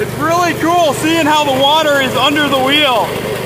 It's really cool seeing how the water is under the wheel.